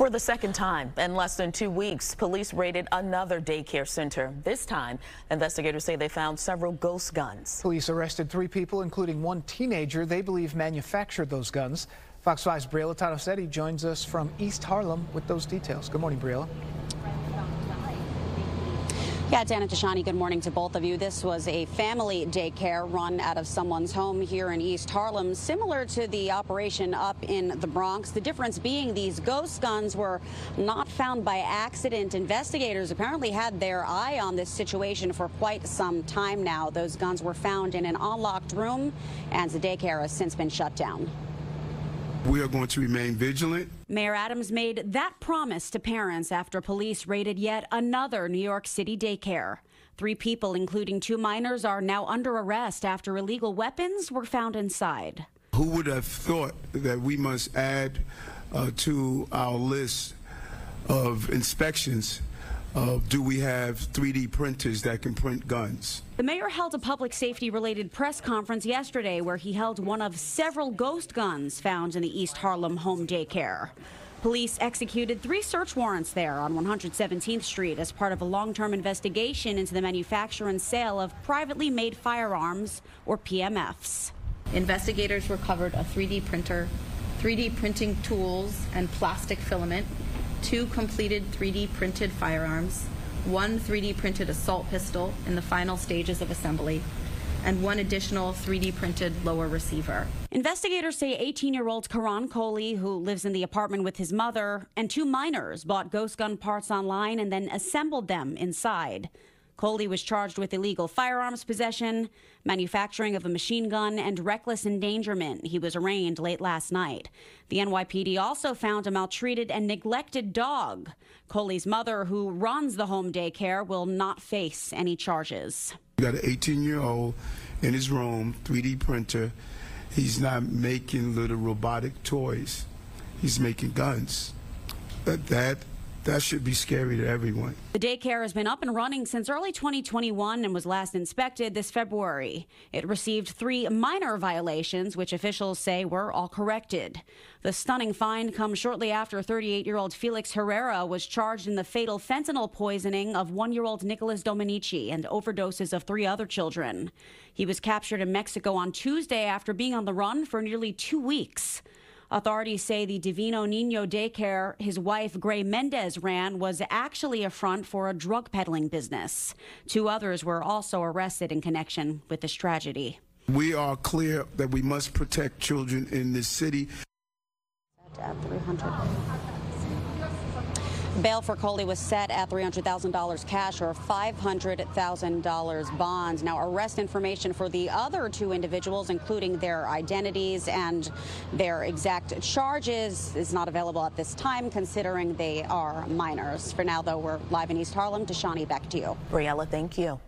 For the second time in less than two weeks, police raided another daycare center. This time, investigators say they found several ghost guns. Police arrested three people, including one teenager they believe manufactured those guns. Fox 5's Briella Tomassetti joins us from East Harlem with those details. Good morning, Briella. Yeah, Dana Tashani, good morning to both of you. This was a family daycare run out of someone's home here in East Harlem, similar to the operation up in the Bronx. The difference being these ghost guns were not found by accident. Investigators apparently had their eye on this situation for quite some time now. Those guns were found in an unlocked room, and the daycare has since been shut down. We are going to remain vigilant. Mayor Adams made that promise to parents after police raided yet another New York City daycare. Three people, including two minors, are now under arrest after illegal weapons were found inside. Who would have thought that we must add uh, to our list of inspections of do we have 3D printers that can print guns? The mayor held a public safety related press conference yesterday where he held one of several ghost guns found in the East Harlem home daycare. Police executed three search warrants there on 117th Street as part of a long term investigation into the manufacture and sale of privately made firearms, or PMFs. Investigators recovered a 3D printer, 3D printing tools, and plastic filament two completed 3D printed firearms, one 3D printed assault pistol in the final stages of assembly, and one additional 3D printed lower receiver. Investigators say 18 year old Karon Coley, who lives in the apartment with his mother, and two minors bought ghost gun parts online and then assembled them inside. Coley was charged with illegal firearms possession, manufacturing of a machine gun, and reckless endangerment. He was arraigned late last night. The NYPD also found a maltreated and neglected dog. Coley's mother, who runs the home daycare, will not face any charges. You got an 18 year old in his room, 3D printer. He's not making little robotic toys, he's making guns. That, that that should be scary to everyone. The daycare has been up and running since early 2021 and was last inspected this February. It received three minor violations, which officials say were all corrected. The stunning find comes shortly after 38 year old Felix Herrera was charged in the fatal fentanyl poisoning of one year old Nicholas Dominici and overdoses of three other children. He was captured in Mexico on Tuesday after being on the run for nearly two weeks. Authorities say the Divino Nino daycare his wife Grei Mendez ran was actually a front for a drug peddling business. Two others were also arrested in connection with this tragedy. We are clear that we must protect children in this city. At 300. Bail for Coley was set at $300,000 cash or $500,000 bonds. Now, arrest information for the other two individuals, including their identities and their exact charges, is not available at this time, considering they are minors. For now, though, we're live in East Harlem. Tashani, back to you. Briella, thank you.